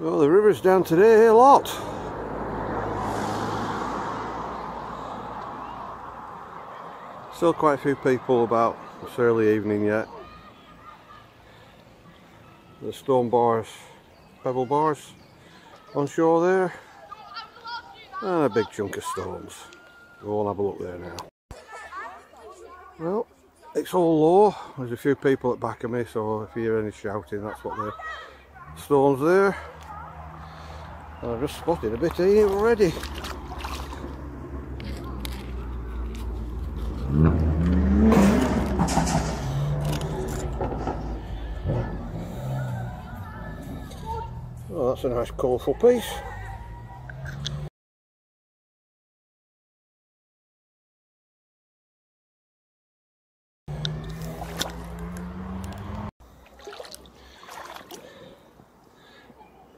Well, the river's down today a lot. Still quite a few people about. It's early evening yet. The stone bars, pebble bars on shore there. And a big chunk of stones. We'll have a look there now. Well, it's all low. There's a few people at back of me, so if you hear any shouting, that's what the stones there. Oh, I've just spotted a bit here already. Oh, that's a nice colourful piece.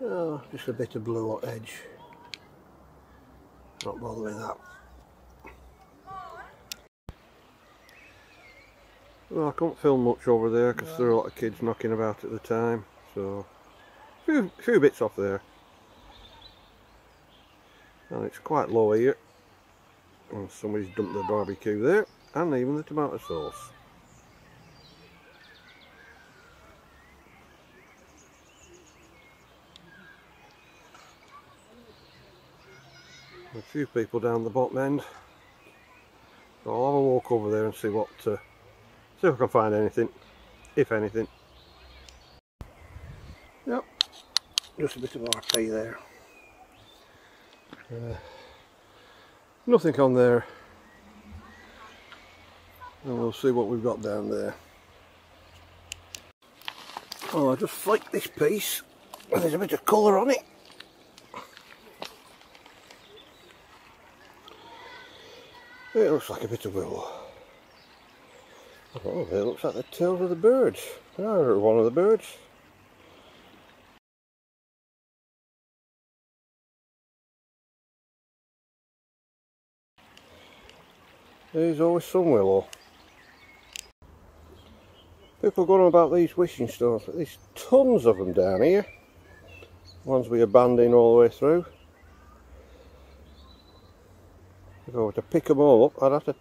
Oh, just a bit of blue edge. Not bothering that. Well, I can't film much over there because there are a lot of kids knocking about at the time. So, a few, few bits off there. And it's quite low here. And somebody's dumped the barbecue there. And even the tomato sauce. Few people down the bottom end. So I'll have a walk over there and see what uh, see if I can find anything if anything. Yep just a bit of RP there. Uh, nothing on there. And we'll see what we've got down there. Oh I just flicked this piece. There's a bit of colour on it It looks like a bit of willow. Oh, it looks like the tails of the birds. Oh, one of the birds. There's always some willow. People going on about these wishing stones, but there's tons of them down here. Ones we abandoned all the way through. If I were to pick them all up, I'd have to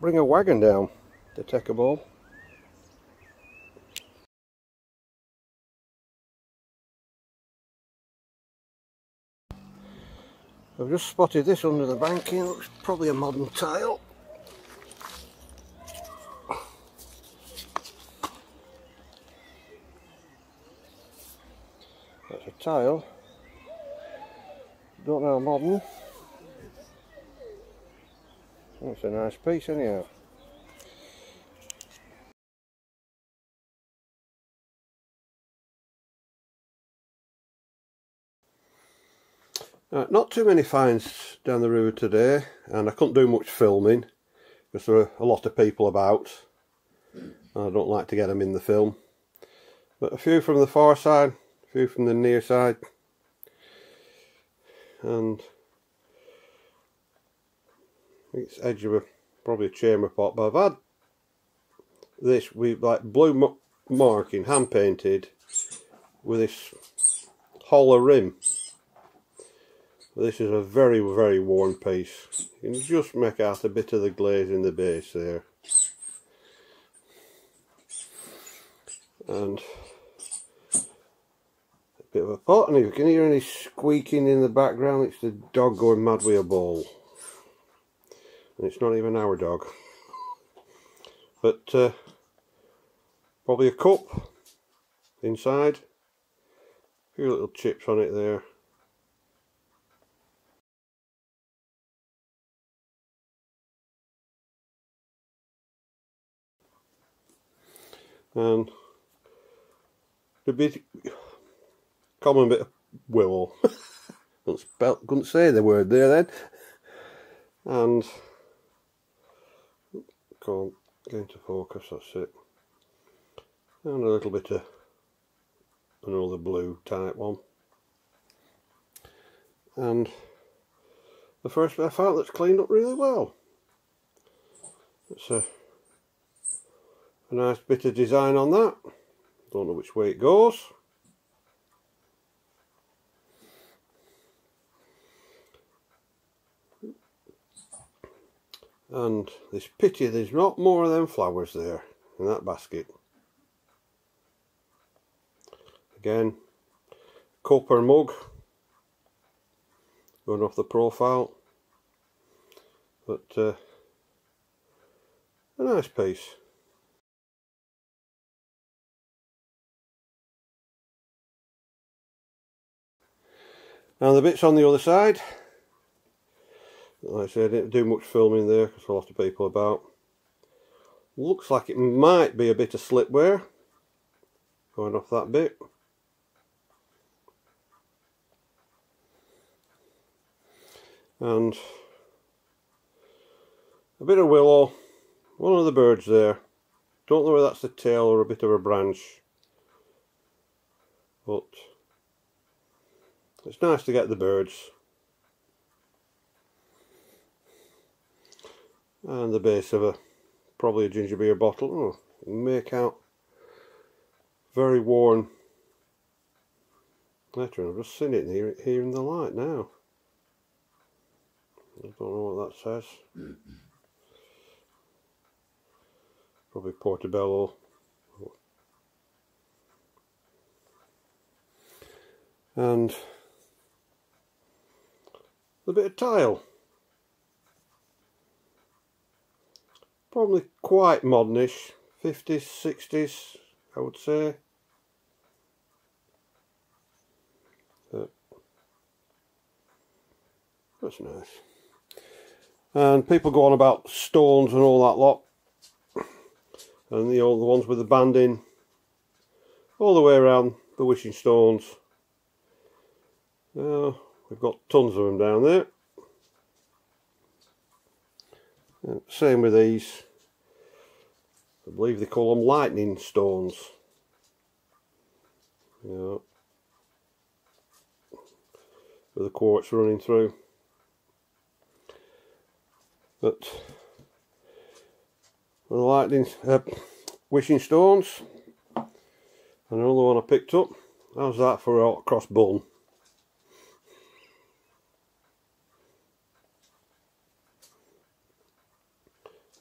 bring a wagon down to take them all. I've just spotted this under the banking, looks probably a modern tile. That's a tile. Don't know modern. That's a nice piece anyhow. Uh, not too many finds down the river today and I couldn't do much filming because there are a lot of people about and I don't like to get them in the film but a few from the far side, a few from the near side and it's edge of a probably a chamber pot but I've had this with like blue marking hand painted with this hollow rim. This is a very very worn piece. You can just make out a bit of the glaze in the base there. And a bit of a pot and if you can hear any squeaking in the background it's the dog going mad with a ball and it's not even our dog. But uh, probably a cup inside. A few little chips on it there. And a bit common bit of willow. Couldn't, couldn't say the word there then. And can't get into focus, that's it. And a little bit of another blue type one. And the first I found that's cleaned up really well. It's a, a nice bit of design on that. Don't know which way it goes. And this pity there's not more of them flowers there in that basket. Again, copper mug going off the profile. But uh, a nice piece. Now the bits on the other side, like I said, I didn't do much filming there because a lot of people about. Looks like it might be a bit of slipware going off that bit. And a bit of willow, one of the birds there. Don't know whether that's the tail or a bit of a branch. But it's nice to get the birds. And the base of a probably a ginger beer bottle. Oh, make out very worn lettering. I've just seen it here, here in the light now. I don't know what that says. Probably Portobello. And a bit of tile. Probably quite modernish, 50s, 60s, I would say. That's nice. And people go on about stones and all that lot. And the, the ones with the banding all the way around the wishing stones. Uh, we've got tons of them down there. Same with these. I believe they call them lightning stones. Yeah. With the quartz running through. But the lightning uh, wishing stones. And another one I picked up. How's that for a cross bun?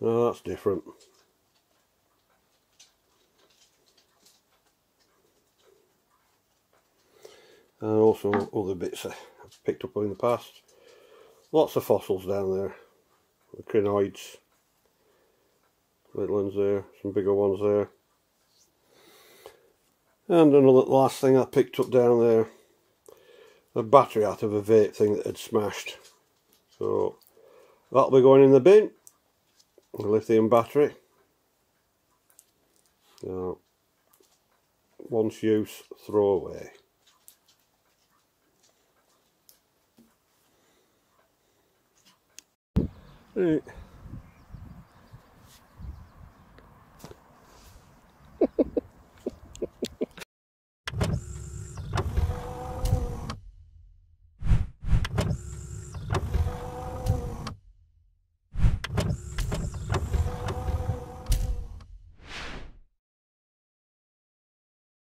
No, that's different. And also other bits I've picked up in the past. Lots of fossils down there. The crinoids. Little ones there, some bigger ones there. And another last thing I picked up down there. A battery out of a vape thing that had smashed. So that'll be going in the bin a lithium battery. Now, once use, throw away. Right.